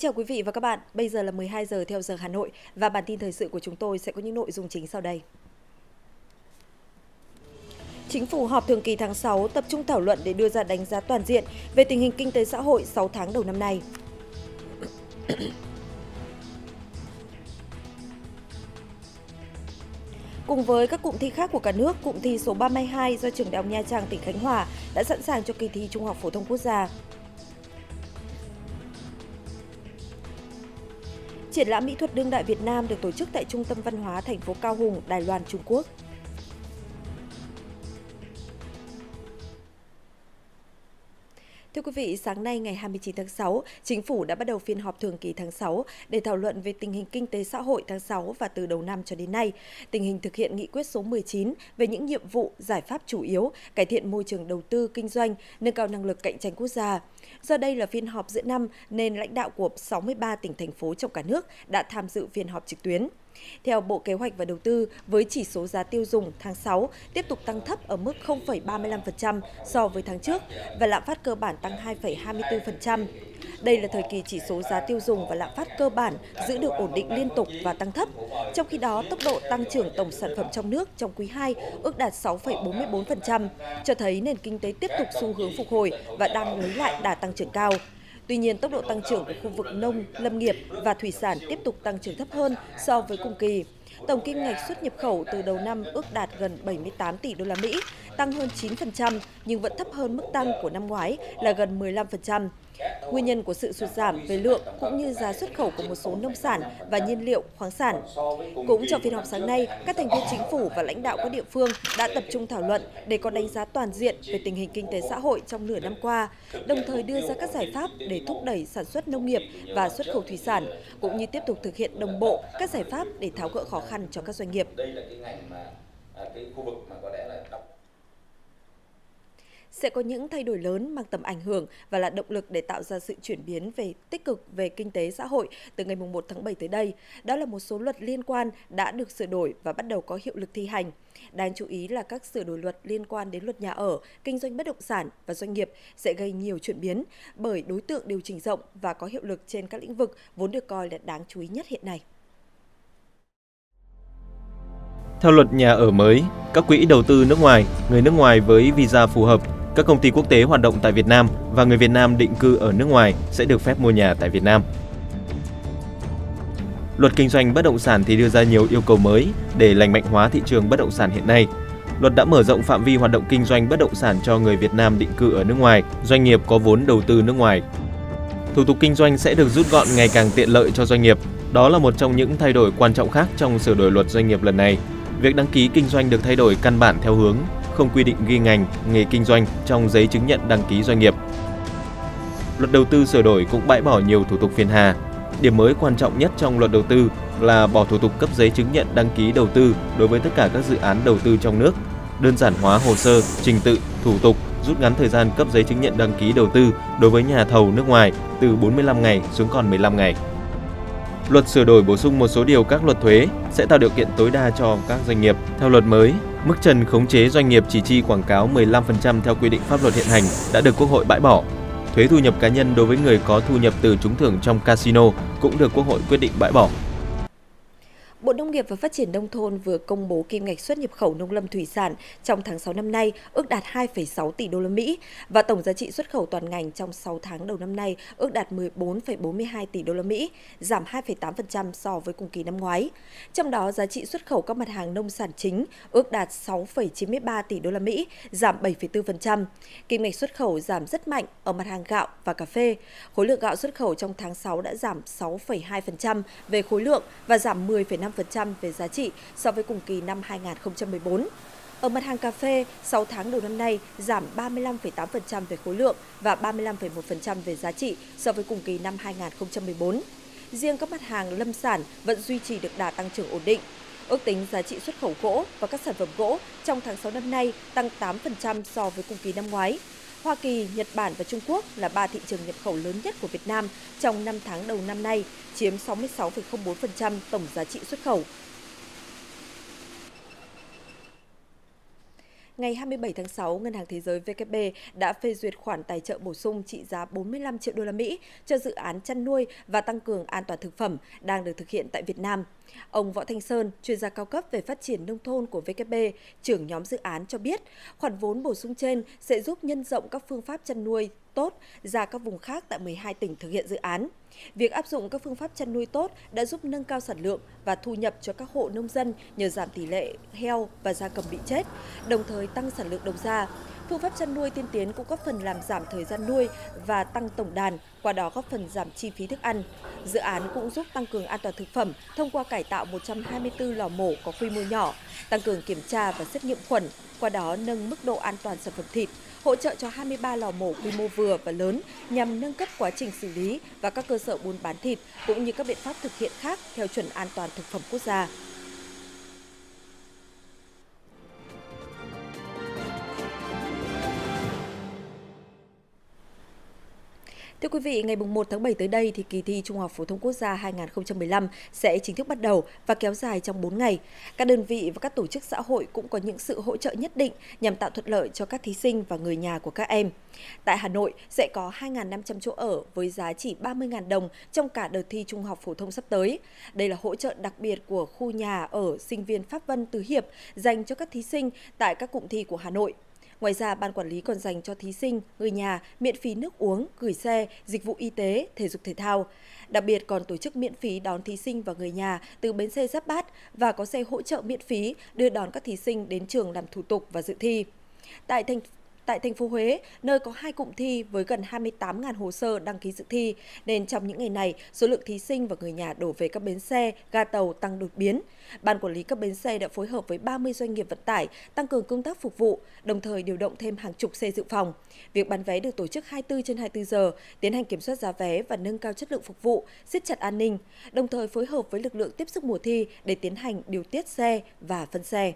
Kính chào quý vị và các bạn. Bây giờ là 12 giờ theo giờ Hà Nội và bản tin thời sự của chúng tôi sẽ có những nội dung chính sau đây. Chính phủ họp thường kỳ tháng 6 tập trung thảo luận để đưa ra đánh giá toàn diện về tình hình kinh tế xã hội 6 tháng đầu năm nay. Cùng với các cụm thi khác của cả nước, cụm thi số 32 do trường Đại học Nha Trang tỉnh Khánh Hòa đã sẵn sàng cho kỳ thi Trung học phổ thông quốc gia. Triển lãm mỹ thuật đương đại Việt Nam được tổ chức tại Trung tâm Văn hóa thành phố Cao Hùng, Đài Loan, Trung Quốc. Thưa quý vị, sáng nay ngày 29 tháng 6, Chính phủ đã bắt đầu phiên họp thường kỳ tháng 6 để thảo luận về tình hình kinh tế xã hội tháng 6 và từ đầu năm cho đến nay, tình hình thực hiện nghị quyết số 19 về những nhiệm vụ, giải pháp chủ yếu, cải thiện môi trường đầu tư, kinh doanh, nâng cao năng lực cạnh tranh quốc gia. Do đây là phiên họp giữa năm nên lãnh đạo của 63 tỉnh thành phố trong cả nước đã tham dự phiên họp trực tuyến. Theo Bộ Kế hoạch và Đầu tư, với chỉ số giá tiêu dùng tháng 6 tiếp tục tăng thấp ở mức 0,35% so với tháng trước và lạm phát cơ bản tăng 2,24%. Đây là thời kỳ chỉ số giá tiêu dùng và lạm phát cơ bản giữ được ổn định liên tục và tăng thấp. Trong khi đó, tốc độ tăng trưởng tổng sản phẩm trong nước trong quý 2 ước đạt 6,44%, cho thấy nền kinh tế tiếp tục xu hướng phục hồi và đang lấy lại đà tăng trưởng cao. Tuy nhiên, tốc độ tăng trưởng của khu vực nông, lâm nghiệp và thủy sản tiếp tục tăng trưởng thấp hơn so với cùng kỳ. Tổng kim ngạch xuất nhập khẩu từ đầu năm ước đạt gần 78 tỷ đô la Mỹ, tăng hơn 9% nhưng vẫn thấp hơn mức tăng của năm ngoái là gần 15%. Nguyên nhân của sự sụt giảm về lượng cũng như giá xuất khẩu của một số nông sản và nhiên liệu khoáng sản. Cũng trong phiên họp sáng nay, các thành viên chính phủ và lãnh đạo các địa phương đã tập trung thảo luận để có đánh giá toàn diện về tình hình kinh tế xã hội trong nửa năm qua, đồng thời đưa ra các giải pháp để thúc đẩy sản xuất nông nghiệp và xuất khẩu thủy sản, cũng như tiếp tục thực hiện đồng bộ các giải pháp để tháo gỡ khó khăn cho các doanh nghiệp. Đây là cái ngành mà à, cái khu vực mà có lẽ là sẽ có những thay đổi lớn mang tầm ảnh hưởng và là động lực để tạo ra sự chuyển biến về tích cực về kinh tế xã hội từ ngày 1 tháng 7 tới đây. Đó là một số luật liên quan đã được sửa đổi và bắt đầu có hiệu lực thi hành. Đáng chú ý là các sửa đổi luật liên quan đến luật nhà ở, kinh doanh bất động sản và doanh nghiệp sẽ gây nhiều chuyển biến bởi đối tượng điều chỉnh rộng và có hiệu lực trên các lĩnh vực vốn được coi là đáng chú ý nhất hiện nay. Theo luật nhà ở mới, các quỹ đầu tư nước ngoài, người nước ngoài với visa phù hợp các công ty quốc tế hoạt động tại Việt Nam và người Việt Nam định cư ở nước ngoài sẽ được phép mua nhà tại Việt Nam. Luật kinh doanh bất động sản thì đưa ra nhiều yêu cầu mới để lành mạnh hóa thị trường bất động sản hiện nay. Luật đã mở rộng phạm vi hoạt động kinh doanh bất động sản cho người Việt Nam định cư ở nước ngoài, doanh nghiệp có vốn đầu tư nước ngoài. Thủ tục kinh doanh sẽ được rút gọn ngày càng tiện lợi cho doanh nghiệp. Đó là một trong những thay đổi quan trọng khác trong sửa đổi luật doanh nghiệp lần này. Việc đăng ký kinh doanh được thay đổi căn bản theo hướng không quy định ghi ngành, nghề kinh doanh trong giấy chứng nhận đăng ký doanh nghiệp. Luật đầu tư sửa đổi cũng bãi bỏ nhiều thủ tục phiền hà. Điểm mới quan trọng nhất trong luật đầu tư là bỏ thủ tục cấp giấy chứng nhận đăng ký đầu tư đối với tất cả các dự án đầu tư trong nước, đơn giản hóa hồ sơ, trình tự, thủ tục, rút ngắn thời gian cấp giấy chứng nhận đăng ký đầu tư đối với nhà thầu nước ngoài từ 45 ngày xuống còn 15 ngày. Luật sửa đổi bổ sung một số điều các luật thuế sẽ tạo điều kiện tối đa cho các doanh nghiệp. Theo luật mới, mức trần khống chế doanh nghiệp chỉ chi quảng cáo 15% theo quy định pháp luật hiện hành đã được Quốc hội bãi bỏ. Thuế thu nhập cá nhân đối với người có thu nhập từ trúng thưởng trong casino cũng được Quốc hội quyết định bãi bỏ. Bộ Nông nghiệp và Phát triển Nông thôn vừa công bố kim ngạch xuất nhập khẩu nông lâm thủy sản trong tháng 6 năm nay ước đạt 2,6 tỷ đô la Mỹ và tổng giá trị xuất khẩu toàn ngành trong 6 tháng đầu năm nay ước đạt 14,42 tỷ đô la Mỹ, giảm 2,8% so với cùng kỳ năm ngoái. Trong đó giá trị xuất khẩu các mặt hàng nông sản chính ước đạt 6,93 tỷ đô la Mỹ, giảm 7,4%. Kim ngạch xuất khẩu giảm rất mạnh ở mặt hàng gạo và cà phê. Khối lượng gạo xuất khẩu trong tháng 6 đã giảm 6,2% về khối lượng và giảm 10,5 5% về giá trị so với cùng kỳ năm 2014. Ở mặt hàng cà phê, 6 tháng đầu năm nay giảm 35,8% về khối lượng và 35,1% về giá trị so với cùng kỳ năm 2014. Riêng các mặt hàng lâm sản vẫn duy trì được đà tăng trưởng ổn định. Ước tính giá trị xuất khẩu gỗ và các sản phẩm gỗ trong tháng 6 năm nay tăng 8% so với cùng kỳ năm ngoái, Hoa Kỳ, Nhật Bản và Trung Quốc là ba thị trường nhập khẩu lớn nhất của Việt Nam trong 5 tháng đầu năm nay, chiếm 66,04% tổng giá trị xuất khẩu. Ngày 27 tháng 6, Ngân hàng Thế giới WB đã phê duyệt khoản tài trợ bổ sung trị giá 45 triệu đô la Mỹ cho dự án chăn nuôi và tăng cường an toàn thực phẩm đang được thực hiện tại Việt Nam. Ông Võ Thanh Sơn, chuyên gia cao cấp về phát triển nông thôn của WB, trưởng nhóm dự án cho biết, khoản vốn bổ sung trên sẽ giúp nhân rộng các phương pháp chăn nuôi tốt ra các vùng khác tại 12 tỉnh thực hiện dự án. Việc áp dụng các phương pháp chăn nuôi tốt đã giúp nâng cao sản lượng và thu nhập cho các hộ nông dân nhờ giảm tỷ lệ heo và gia cầm bị chết, đồng thời tăng sản lượng đầu ra. Phương pháp chăn nuôi tiên tiến cũng góp phần làm giảm thời gian nuôi và tăng tổng đàn, qua đó góp phần giảm chi phí thức ăn. Dự án cũng giúp tăng cường an toàn thực phẩm thông qua cải tạo 124 lò mổ có quy mô nhỏ, tăng cường kiểm tra và xét nghiệm khuẩn, qua đó nâng mức độ an toàn sản phẩm thịt, hỗ trợ cho 23 lò mổ quy mô vừa và lớn nhằm nâng cấp quá trình xử lý và các cơ sở buôn bán thịt, cũng như các biện pháp thực hiện khác theo chuẩn an toàn thực phẩm quốc gia. Thưa quý vị, ngày 1 tháng 7 tới đây thì kỳ thi Trung học phổ thông quốc gia 2015 sẽ chính thức bắt đầu và kéo dài trong 4 ngày. Các đơn vị và các tổ chức xã hội cũng có những sự hỗ trợ nhất định nhằm tạo thuận lợi cho các thí sinh và người nhà của các em. Tại Hà Nội sẽ có 2.500 chỗ ở với giá chỉ 30.000 đồng trong cả đợt thi Trung học phổ thông sắp tới. Đây là hỗ trợ đặc biệt của khu nhà ở sinh viên Pháp Vân Tứ Hiệp dành cho các thí sinh tại các cụm thi của Hà Nội. Ngoài ra, ban quản lý còn dành cho thí sinh, người nhà miễn phí nước uống, gửi xe, dịch vụ y tế, thể dục thể thao. Đặc biệt còn tổ chức miễn phí đón thí sinh và người nhà từ bến xe Giáp Bát và có xe hỗ trợ miễn phí đưa đón các thí sinh đến trường làm thủ tục và dự thi. Tại thành tại thành phố Huế, nơi có hai cụm thi với gần 28.000 hồ sơ đăng ký dự thi, nên trong những ngày này, số lượng thí sinh và người nhà đổ về các bến xe, ga tàu tăng đột biến. Ban quản lý các bến xe đã phối hợp với 30 doanh nghiệp vận tải tăng cường công tác phục vụ, đồng thời điều động thêm hàng chục xe dự phòng. Việc bán vé được tổ chức 24 trên 24 giờ, tiến hành kiểm soát giá vé và nâng cao chất lượng phục vụ, siết chặt an ninh, đồng thời phối hợp với lực lượng tiếp sức mùa thi để tiến hành điều tiết xe và phân xe.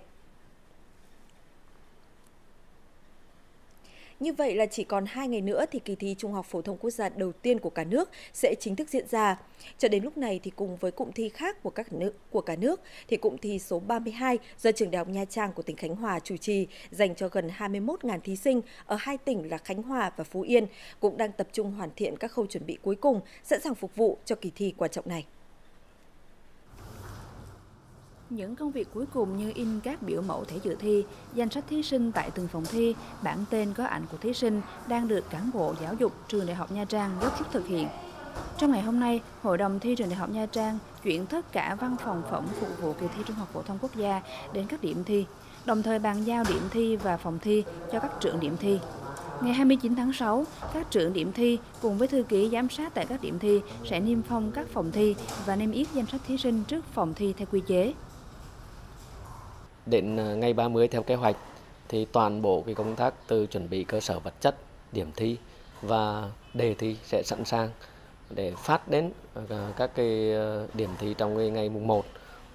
Như vậy là chỉ còn 2 ngày nữa thì kỳ thi Trung học phổ thông quốc gia đầu tiên của cả nước sẽ chính thức diễn ra. Cho đến lúc này thì cùng với cụm thi khác của các nước của cả nước thì cụm thi số 32 do trường Đại học Nha Trang của tỉnh Khánh Hòa chủ trì dành cho gần 21.000 thí sinh ở hai tỉnh là Khánh Hòa và Phú Yên cũng đang tập trung hoàn thiện các khâu chuẩn bị cuối cùng, sẵn sàng phục vụ cho kỳ thi quan trọng này. Những công việc cuối cùng như in các biểu mẫu thẻ dự thi, danh sách thí sinh tại từng phòng thi, bản tên có ảnh của thí sinh đang được cán bộ giáo dục trường Đại học Nha Trang gấp rút thực hiện. Trong ngày hôm nay, Hội đồng thi trường Đại học Nha Trang chuyển tất cả văn phòng phẩm phục vụ kỳ thi Trung học phổ thông quốc gia đến các điểm thi, đồng thời bàn giao điểm thi và phòng thi cho các trưởng điểm thi. Ngày 29 tháng 6, các trưởng điểm thi cùng với thư ký giám sát tại các điểm thi sẽ niêm phong các phòng thi và niêm yết danh sách thí sinh trước phòng thi theo quy chế đến ờ, ngày 30 theo kế hoạch thì toàn bộ cái công tác từ chuẩn bị cơ sở vật chất, điểm thi và đề thi sẽ sẵn sàng để phát đến ờ, các cái ờ, điểm thi trong cái ngày mùng 1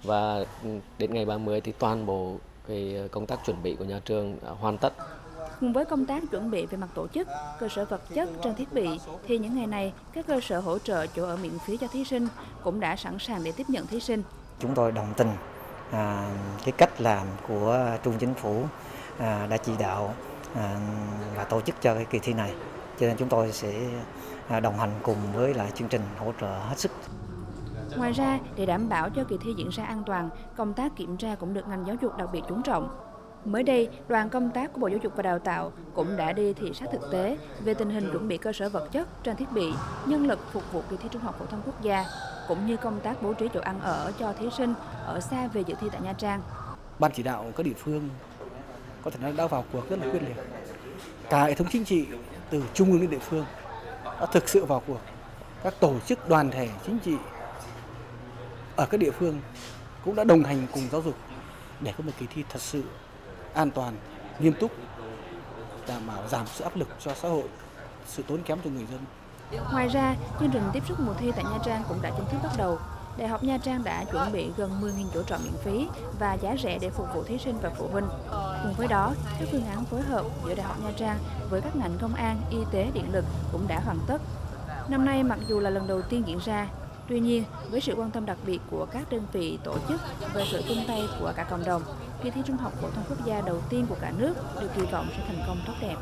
và ừ, đến ngày 30 thì toàn bộ cái công tác chuẩn bị của nhà trường hoàn tất. Cùng với công tác chuẩn bị về mặt tổ chức, cơ sở vật chất, trang thiết bị, thì những ngày này các cơ sở hỗ trợ chỗ ở miễn phí cho thí sinh cũng đã sẵn sàng để tiếp nhận thí sinh. Chúng tôi đồng tình à, cái cách làm của Trung Chính phủ à, đã chỉ đạo à, và tổ chức cho cái kỳ thi này cho nên chúng tôi sẽ à, đồng hành cùng với lại chương trình hỗ trợ hết sức. Ngoài ra, để đảm bảo cho kỳ thi diễn ra an toàn, công tác kiểm tra cũng được ngành giáo dục đặc biệt chú trọng. Mới đây, đoàn công tác của Bộ Giáo dục và Đào tạo cũng đã đi thị sát thực tế về tình hình chuẩn bị cơ sở vật chất, trang thiết bị, nhân lực phục vụ kỳ thi Trung học phổ thông quốc gia, cũng như công tác bố trí chỗ ăn ở cho thí sinh ở xa về dự thi tại Nha Trang. Ban chỉ đạo các địa phương có thể nói đã vào cuộc rất là quyết liệt. Cả hệ thống chính trị từ trung ương đến địa phương đã thực sự vào cuộc. Các tổ chức đoàn thể chính trị ở các địa phương cũng đã đồng hành cùng giáo dục để có một kỳ thi thật sự an toàn, nghiêm túc, đảm bảo giảm sự áp lực cho xã hội, sự tốn kém cho người dân. Ngoài ra, chương trình tiếp sức mùa thi tại Nha Trang cũng đã chính thức bắt đầu. Đại học Nha Trang đã chuẩn bị gần 10.000 chỗ trọ miễn phí và giá rẻ để phục vụ thí sinh và phụ huynh. Cùng với đó, các phương án phối hợp giữa Đại học Nha Trang với các ngành công an, y tế, điện lực cũng đã hoàn tất. Năm nay, mặc dù là lần đầu tiên diễn ra, Tuy nhiên, với sự quan tâm đặc biệt của các đơn vị tổ chức và sự chung tay của cả cộng đồng, kỳ thi trung học phổ thông quốc gia đầu tiên của cả nước được kỳ vọng sẽ thành công tốt đẹp.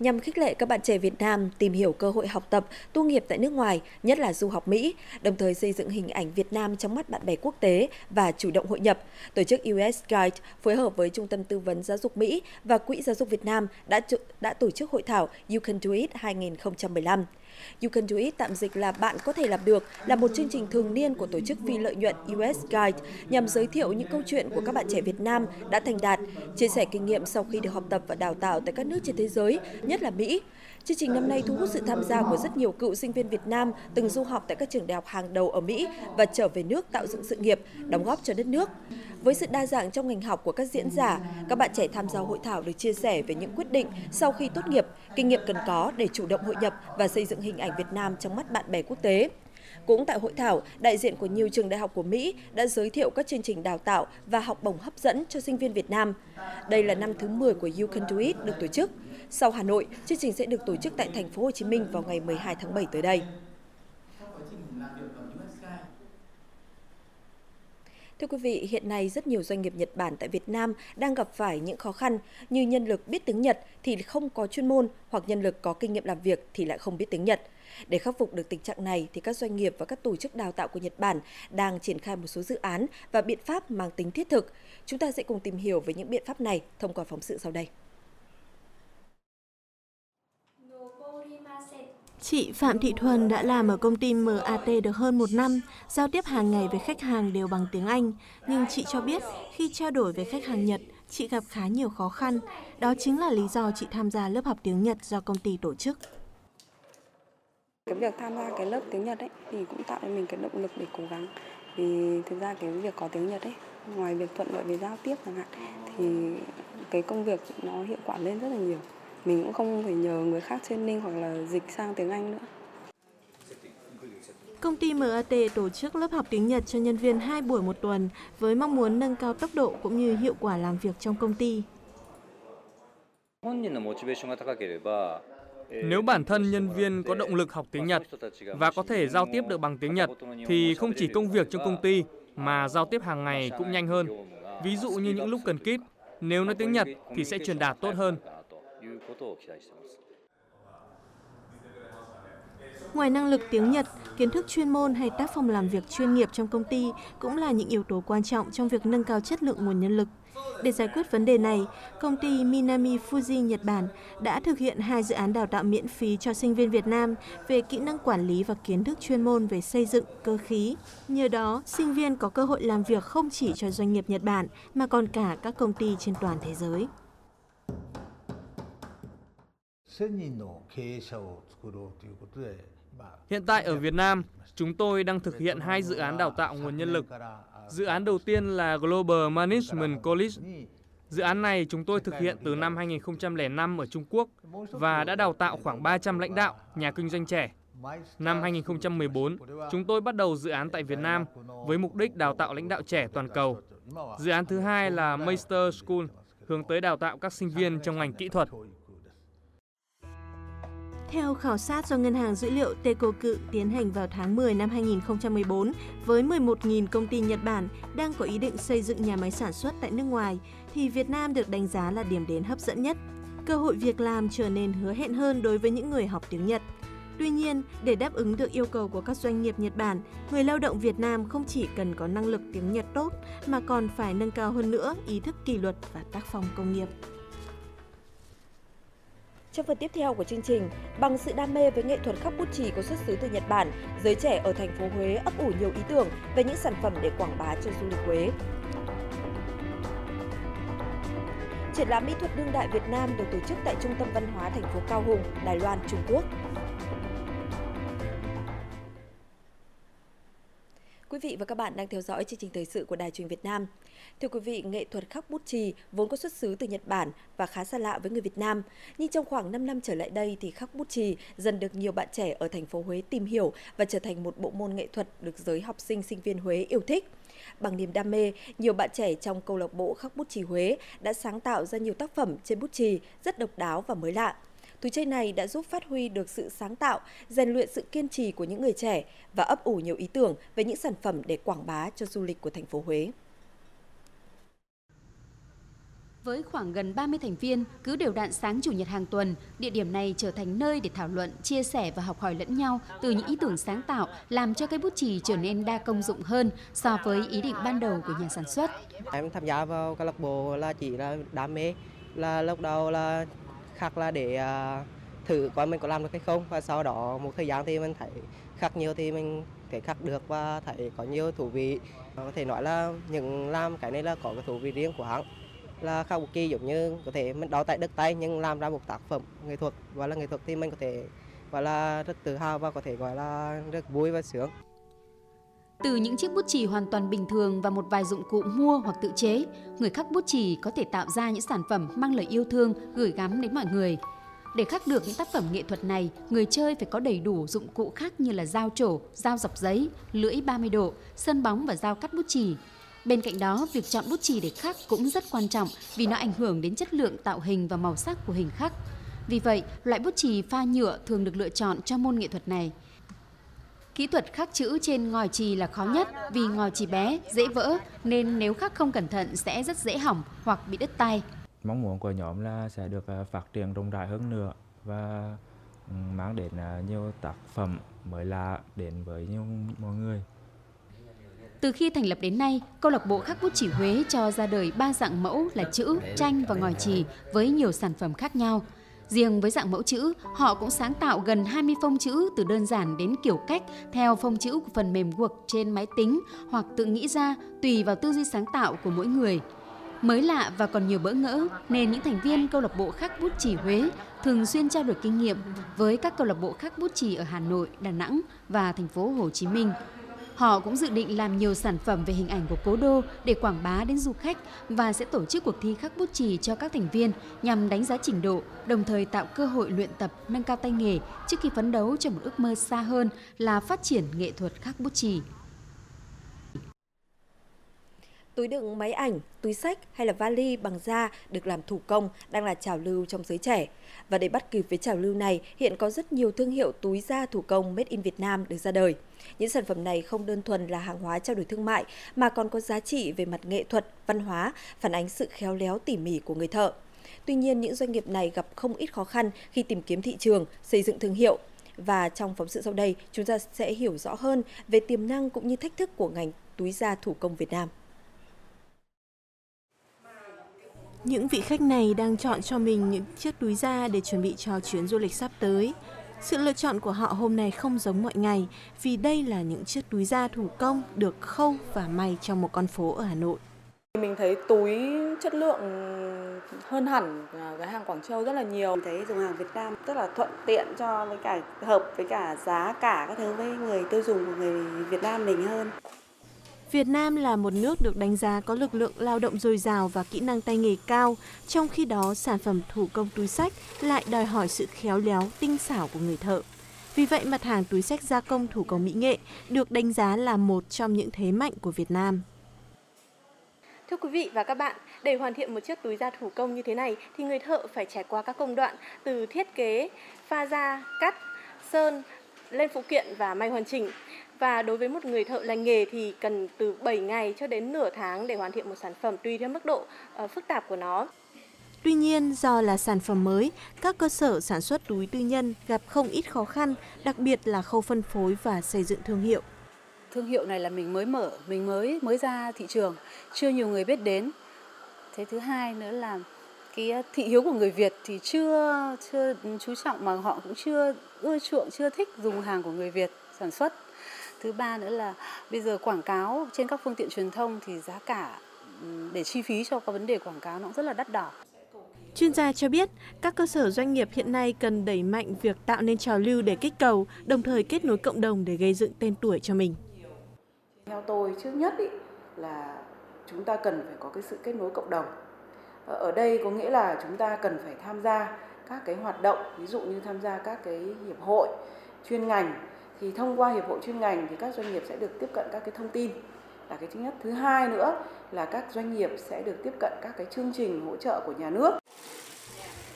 nhằm khích lệ các bạn trẻ Việt Nam tìm hiểu cơ hội học tập, tu nghiệp tại nước ngoài, nhất là du học Mỹ, đồng thời xây dựng hình ảnh Việt Nam trong mắt bạn bè quốc tế và chủ động hội nhập. Tổ chức US Guide phối hợp với Trung tâm Tư vấn Giáo dục Mỹ và Quỹ Giáo dục Việt Nam đã đã tổ chức hội thảo You Can Do It 2015. You Can Do It tạm dịch là Bạn có thể làm được là một chương trình thường niên của tổ chức phi lợi nhuận US Guide nhằm giới thiệu những câu chuyện của các bạn trẻ Việt Nam đã thành đạt, chia sẻ kinh nghiệm sau khi được học tập và đào tạo tại các nước trên thế giới, nhất là Mỹ. Chương trình năm nay thu hút sự tham gia của rất nhiều cựu sinh viên Việt Nam từng du học tại các trường đại học hàng đầu ở Mỹ và trở về nước tạo dựng sự nghiệp, đóng góp cho đất nước. Với sự đa dạng trong ngành học của các diễn giả, các bạn trẻ tham gia hội thảo được chia sẻ về những quyết định sau khi tốt nghiệp, kinh nghiệm cần có để chủ động hội nhập và xây dựng hình ảnh Việt Nam trong mắt bạn bè quốc tế. Cũng tại hội thảo, đại diện của nhiều trường đại học của Mỹ đã giới thiệu các chương trình đào tạo và học bổng hấp dẫn cho sinh viên Việt Nam. Đây là năm thứ 10 của You Can Do It được tổ chức. Sau Hà Nội, chương trình sẽ được tổ chức tại thành phố Hồ Chí Minh vào ngày 12 tháng 7 tới đây. Thưa quý vị, hiện nay rất nhiều doanh nghiệp Nhật Bản tại Việt Nam đang gặp phải những khó khăn như nhân lực biết tiếng Nhật thì không có chuyên môn hoặc nhân lực có kinh nghiệm làm việc thì lại không biết tiếng Nhật. Để khắc phục được tình trạng này thì các doanh nghiệp và các tổ chức đào tạo của Nhật Bản đang triển khai một số dự án và biện pháp mang tính thiết thực. Chúng ta sẽ cùng tìm hiểu về những biện pháp này thông qua phóng sự sau đây. Chị Phạm Thị Thuần đã làm ở công ty MAT được hơn một năm, giao tiếp hàng ngày với khách hàng đều bằng tiếng Anh. Nhưng chị cho biết khi trao đổi với khách hàng Nhật, chị gặp khá nhiều khó khăn. Đó chính là lý do chị tham gia lớp học tiếng Nhật do công ty tổ chức. Cái việc tham gia cái lớp tiếng Nhật ấy thì cũng tạo cho mình cái động lực để cố gắng. Vì thực ra cái việc có tiếng Nhật ấy, ngoài việc thuận lợi về giao tiếp chẳng hạn thì cái công việc nó hiệu quả lên rất là nhiều mình cũng không phải nhờ người khác training hoặc là dịch sang tiếng Anh nữa. Công ty MAT tổ chức lớp học tiếng Nhật cho nhân viên 2 buổi một tuần với mong muốn nâng cao tốc độ cũng như hiệu quả làm việc trong công ty. Nếu bản thân nhân viên có động lực học tiếng Nhật và có thể giao tiếp được bằng tiếng Nhật thì không chỉ công việc trong công ty mà giao tiếp hàng ngày cũng nhanh hơn. Ví dụ như những lúc cần kíp, nếu nói tiếng Nhật thì sẽ truyền đạt tốt hơn. いうことを期待しています。Ngoài năng lực tiếng Nhật, kiến thức chuyên môn hay tác phong làm việc chuyên nghiệp trong công ty cũng là những yếu tố quan trọng trong việc nâng cao chất lượng nguồn nhân lực. Để giải quyết vấn đề này, công ty Minami Fuji Nhật Bản đã thực hiện hai dự án đào tạo miễn phí cho sinh viên Việt Nam về kỹ năng quản lý và kiến thức chuyên môn về xây dựng, cơ khí. Nhờ đó, sinh viên có cơ hội làm việc không chỉ cho doanh nghiệp Nhật Bản mà còn cả các công ty trên toàn thế giới. Hiện tại ở Việt Nam, chúng tôi đang thực hiện hai dự án đào tạo nguồn nhân lực. Dự án đầu tiên là Global Management College. Dự án này chúng tôi thực hiện từ năm 2005 ở Trung Quốc và đã đào tạo khoảng 300 lãnh đạo, nhà kinh doanh trẻ. Năm 2014, chúng tôi bắt đầu dự án tại Việt Nam với mục đích đào tạo lãnh đạo trẻ toàn cầu. Dự án thứ hai là Master School, hướng tới đào tạo các sinh viên trong ngành kỹ thuật. Theo khảo sát do Ngân hàng Dữ liệu Teco Cự tiến hành vào tháng 10 năm 2014, với 11.000 công ty Nhật Bản đang có ý định xây dựng nhà máy sản xuất tại nước ngoài, thì Việt Nam được đánh giá là điểm đến hấp dẫn nhất. Cơ hội việc làm trở nên hứa hẹn hơn đối với những người học tiếng Nhật. Tuy nhiên, để đáp ứng được yêu cầu của các doanh nghiệp Nhật Bản, người lao động Việt Nam không chỉ cần có năng lực tiếng Nhật tốt mà còn phải nâng cao hơn nữa ý thức kỷ luật và tác phong công nghiệp. Trong phần tiếp theo của chương trình, bằng sự đam mê với nghệ thuật khắc bút chì có xuất xứ từ Nhật Bản, giới trẻ ở thành phố Huế ấp ủ nhiều ý tưởng về những sản phẩm để quảng bá cho du lịch Huế. Triển lãm mỹ thuật đương đại Việt Nam được tổ chức tại Trung tâm Văn hóa thành phố Cao Hùng, Đài Loan, Trung Quốc. Quý vị và các bạn đang theo dõi chương trình thời sự của Đài truyền Việt Nam. Thưa quý vị, nghệ thuật khắc bút chì vốn có xuất xứ từ Nhật Bản và khá xa lạ với người Việt Nam. Nhưng trong khoảng 5 năm trở lại đây thì khắc bút chì dần được nhiều bạn trẻ ở thành phố Huế tìm hiểu và trở thành một bộ môn nghệ thuật được giới học sinh sinh viên Huế yêu thích. Bằng niềm đam mê, nhiều bạn trẻ trong câu lạc bộ khắc bút chì Huế đã sáng tạo ra nhiều tác phẩm trên bút chì rất độc đáo và mới lạ túi chơi này đã giúp phát huy được sự sáng tạo, rèn luyện sự kiên trì của những người trẻ và ấp ủ nhiều ý tưởng về những sản phẩm để quảng bá cho du lịch của thành phố Huế. Với khoảng gần 30 thành viên, cứ đều đặn sáng chủ nhật hàng tuần, địa điểm này trở thành nơi để thảo luận, chia sẻ và học hỏi lẫn nhau từ những ý tưởng sáng tạo, làm cho cây bút chì trở nên đa công dụng hơn so với ý định ban đầu của nhà sản xuất. Em tham gia vào câu lạc bộ là chỉ là đam mê, là lúc đầu là khắc là để à, thử coi mình có làm được hay không và sau đó một thời gian thì mình thấy khắc nhiều thì mình thể khắc được và thấy có nhiều thú vị. Ờ, có thể nói là những làm cái này là có cái thú vị riêng của hắn là khắc bút kỳ giống như có thể mình đào tại đất tay nhưng làm ra một tác phẩm nghệ thuật và là nghệ thuật thì mình có thể gọi là rất tự hào và có thể gọi là rất vui và sướng. Từ những chiếc bút chì hoàn toàn bình thường và một vài dụng cụ mua hoặc tự chế, người khắc bút chì có thể tạo ra những sản phẩm mang lời yêu thương gửi gắm đến mọi người. Để khắc được những tác phẩm nghệ thuật này, người chơi phải có đầy đủ dụng cụ khác như là dao trổ, dao dọc giấy, lưỡi 30 độ, sân bóng và dao cắt bút chì. Bên cạnh đó, việc chọn bút chì để khắc cũng rất quan trọng vì nó ảnh hưởng đến chất lượng tạo hình và màu sắc của hình khắc. Vì vậy, loại bút chì pha nhựa thường được lựa chọn cho môn nghệ thuật này. Kỹ thuật khắc chữ trên ngòi chì là khó nhất vì ngòi chì bé, dễ vỡ nên nếu khắc không cẩn thận sẽ rất dễ hỏng hoặc bị đứt tay. Mong muốn của nhóm là sẽ được à, phát triển rộng rãi hơn nữa và ừ, mang đến à, nhiều tác phẩm mới lạ đến với nhiều mọi người. Từ khi thành lập đến nay, câu lạc bộ khắc bút chỉ Huế cho ra đời ba dạng mẫu là chữ, tranh và ngòi chì với nhiều sản phẩm khác nhau. Riêng với dạng mẫu chữ, họ cũng sáng tạo gần 20 phông chữ từ đơn giản đến kiểu cách theo phông chữ của phần mềm Word trên máy tính hoặc tự nghĩ ra tùy vào tư duy sáng tạo của mỗi người. Mới lạ và còn nhiều bỡ ngỡ nên những thành viên câu lạc bộ khắc bút chỉ Huế thường xuyên trao đổi kinh nghiệm với các câu lạc bộ khắc bút chỉ ở Hà Nội, Đà Nẵng và thành phố Hồ Chí Minh. Họ cũng dự định làm nhiều sản phẩm về hình ảnh của cố đô để quảng bá đến du khách và sẽ tổ chức cuộc thi khắc bút chì cho các thành viên nhằm đánh giá trình độ, đồng thời tạo cơ hội luyện tập, nâng cao tay nghề trước khi phấn đấu cho một ước mơ xa hơn là phát triển nghệ thuật khắc bút chì. Túi đựng máy ảnh, túi sách hay là vali bằng da được làm thủ công đang là trào lưu trong giới trẻ. Và để bắt kịp với trào lưu này, hiện có rất nhiều thương hiệu túi da thủ công made in Việt Nam được ra đời. Những sản phẩm này không đơn thuần là hàng hóa trao đổi thương mại mà còn có giá trị về mặt nghệ thuật, văn hóa, phản ánh sự khéo léo tỉ mỉ của người thợ. Tuy nhiên, những doanh nghiệp này gặp không ít khó khăn khi tìm kiếm thị trường, xây dựng thương hiệu. Và trong phóng sự sau đây, chúng ta sẽ hiểu rõ hơn về tiềm năng cũng như thách thức của ngành túi da thủ công Việt Nam. Những vị khách này đang chọn cho mình những chiếc túi da để chuẩn bị cho chuyến du lịch sắp tới. Sự lựa chọn của họ hôm nay không giống mọi ngày vì đây là những chiếc túi da thủ công được khâu và may trong một con phố ở Hà Nội. Mình thấy túi chất lượng hơn hẳn cái hàng Quảng Châu rất là nhiều. Mình thấy dùng hàng Việt Nam rất là thuận tiện cho với cả hợp với cả giá cả các thứ với người tiêu dùng của người Việt Nam mình hơn. Việt Nam là một nước được đánh giá có lực lượng lao động dồi dào và kỹ năng tay nghề cao, trong khi đó sản phẩm thủ công túi sách lại đòi hỏi sự khéo léo, tinh xảo của người thợ. Vì vậy, mặt hàng túi sách gia công thủ công mỹ nghệ được đánh giá là một trong những thế mạnh của Việt Nam. Thưa quý vị và các bạn, để hoàn thiện một chiếc túi da thủ công như thế này thì người thợ phải trải qua các công đoạn từ thiết kế, pha da, cắt, sơn, lên phụ kiện và may hoàn chỉnh. Và đối với một người thợ lành nghề thì cần từ 7 ngày cho đến nửa tháng để hoàn thiện một sản phẩm tùy theo mức độ uh, phức tạp của nó. Tuy nhiên, do là sản phẩm mới, các cơ sở sản xuất túi tư nhân gặp không ít khó khăn, đặc biệt là khâu phân phối và xây dựng thương hiệu. Thương hiệu này là mình mới mở, mình mới mới ra thị trường, chưa nhiều người biết đến. Thế thứ hai nữa là cái thị hiếu của người Việt thì chưa chưa chú trọng mà họ cũng chưa ưa chuộng, chưa thích dùng hàng của người Việt sản xuất thứ ba nữa là bây giờ quảng cáo trên các phương tiện truyền thông thì giá cả để chi phí cho các vấn đề quảng cáo nó cũng rất là đắt đỏ Chuyên gia cho biết, các cơ sở doanh nghiệp hiện nay cần đẩy mạnh việc tạo nên trào lưu để kích cầu, đồng thời kết nối cộng đồng để gây dựng tên tuổi cho mình. Theo tôi, trước nhất ý, là chúng ta cần phải có cái sự kết nối cộng đồng. Ở đây có nghĩa là chúng ta cần phải tham gia các cái hoạt động, ví dụ như tham gia các cái hiệp hội chuyên ngành thì thông qua hiệp hội chuyên ngành thì các doanh nghiệp sẽ được tiếp cận các cái thông tin. Là cái thứ nhất. Thứ hai nữa là các doanh nghiệp sẽ được tiếp cận các cái chương trình hỗ trợ của nhà nước.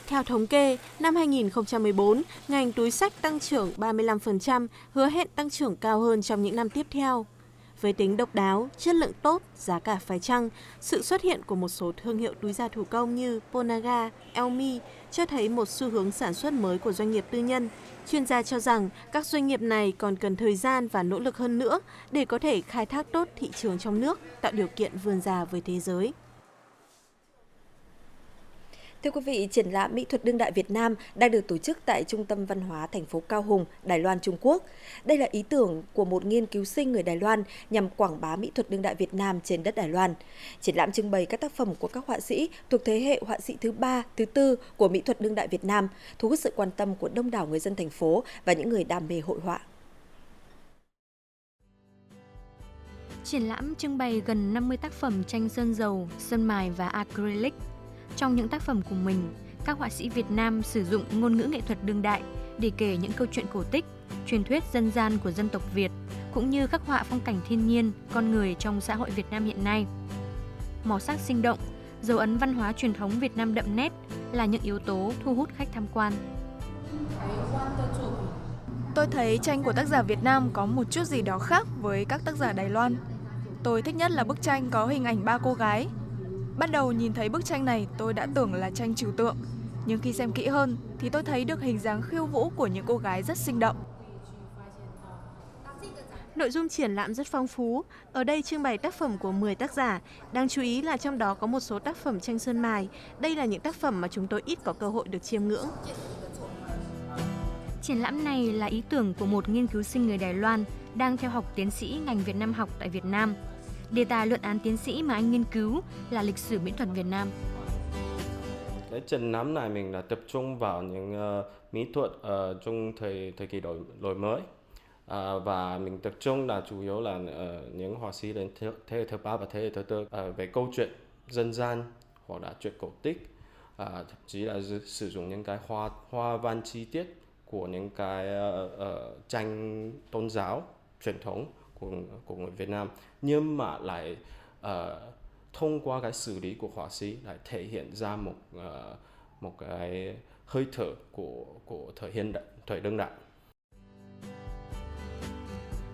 Theo thống kê, năm 2014, ngành túi sách tăng trưởng 35%, hứa hẹn tăng trưởng cao hơn trong những năm tiếp theo. Với tính độc đáo, chất lượng tốt, giá cả phải chăng, sự xuất hiện của một số thương hiệu túi da thủ công như Ponaga, Elmi cho thấy một xu hướng sản xuất mới của doanh nghiệp tư nhân. Chuyên gia cho rằng các doanh nghiệp này còn cần thời gian và nỗ lực hơn nữa để có thể khai thác tốt thị trường trong nước, tạo điều kiện vươn ra với thế giới. Thưa quý vị, triển lãm mỹ thuật đương đại Việt Nam đang được tổ chức tại Trung tâm Văn hóa thành phố Cao Hùng, Đài Loan, Trung Quốc. Đây là ý tưởng của một nghiên cứu sinh người Đài Loan nhằm quảng bá mỹ thuật đương đại Việt Nam trên đất Đài Loan. Triển lãm trưng bày các tác phẩm của các họa sĩ thuộc thế hệ họa sĩ thứ ba, thứ tư của mỹ thuật đương đại Việt Nam, thu hút sự quan tâm của đông đảo người dân thành phố và những người đam mê hội họa. Triển lãm trưng bày gần 50 tác phẩm tranh sơn dầu, sơn mài và acrylic trong những tác phẩm của mình, các họa sĩ Việt Nam sử dụng ngôn ngữ nghệ thuật đương đại để kể những câu chuyện cổ tích, truyền thuyết dân gian của dân tộc Việt, cũng như khắc họa phong cảnh thiên nhiên, con người trong xã hội Việt Nam hiện nay. Màu sắc sinh động, dấu ấn văn hóa truyền thống Việt Nam đậm nét là những yếu tố thu hút khách tham quan. Tôi thấy tranh của tác giả Việt Nam có một chút gì đó khác với các tác giả Đài Loan. Tôi thích nhất là bức tranh có hình ảnh ba cô gái Ban đầu nhìn thấy bức tranh này tôi đã tưởng là tranh trừu tượng, nhưng khi xem kỹ hơn thì tôi thấy được hình dáng khiêu vũ của những cô gái rất sinh động. Nội dung triển lãm rất phong phú, ở đây trưng bày tác phẩm của 10 tác giả, đáng chú ý là trong đó có một số tác phẩm tranh sơn mài. Đây là những tác phẩm mà chúng tôi ít có cơ hội được chiêm ngưỡng. Triển lãm này là ý tưởng của một nghiên cứu sinh người Đài Loan đang theo học tiến sĩ ngành Việt Nam học tại Việt Nam. Đề tài luận án tiến sĩ mà anh nghiên cứu là lịch sử mỹ thuật Việt Nam. Cái triển lãm này mình là tập trung vào những uh, mỹ thuật uh, trong thời thời kỳ đổi đổi mới. Uh, và mình tập trung là chủ yếu là uh, những họa sĩ đến thế, thế hệ thứ ba và thế hệ thứ tư uh, về câu chuyện dân gian hoặc là chuyện cổ tích. Uh, thậm chí là sử dụng những cái hoa hoa văn chi tiết của những cái uh, uh, tranh tôn giáo truyền thống của của người Việt Nam nhưng mà lại uh, thông qua cái xử lý của họa sĩ lại thể hiện ra một uh, một cái hơi thở của của thời hiện đại, thời đương đại.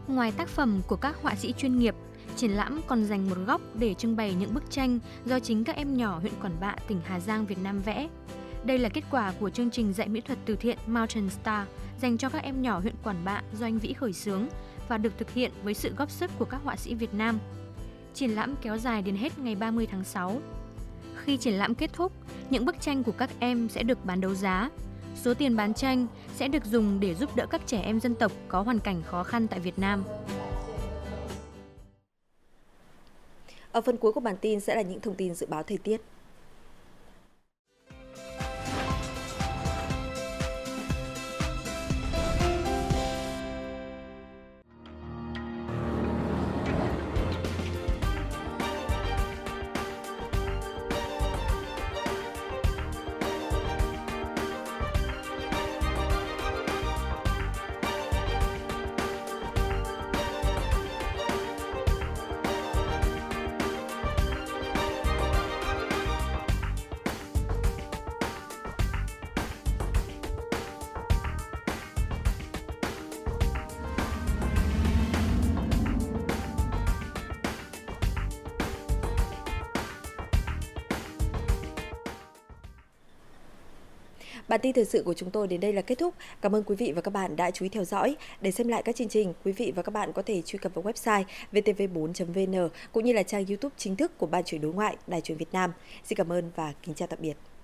Ngoài tác phẩm của các họa sĩ chuyên nghiệp, triển lãm còn dành một góc để trưng bày những bức tranh do chính các em nhỏ huyện Quản Bạ, tỉnh Hà Giang, Việt Nam vẽ. Đây là kết quả của chương trình dạy mỹ thuật từ thiện Mountain Star dành cho các em nhỏ huyện Quản Bạ do anh Vĩ khởi xướng và được thực hiện với sự góp sức của các họa sĩ Việt Nam. Triển lãm kéo dài đến hết ngày 30 tháng 6. Khi triển lãm kết thúc, những bức tranh của các em sẽ được bán đấu giá. Số tiền bán tranh sẽ được dùng để giúp đỡ các trẻ em dân tộc có hoàn cảnh khó khăn tại Việt Nam. Ở phần cuối của bản tin sẽ là những thông tin dự báo thời tiết. Bản tin thời sự của chúng tôi đến đây là kết thúc. Cảm ơn quý vị và các bạn đã chú ý theo dõi. Để xem lại các chương trình, quý vị và các bạn có thể truy cập vào website vtv4.vn cũng như là trang YouTube chính thức của Ban truyền đối ngoại Đài truyền Việt Nam. Xin cảm ơn và kính chào tạm biệt.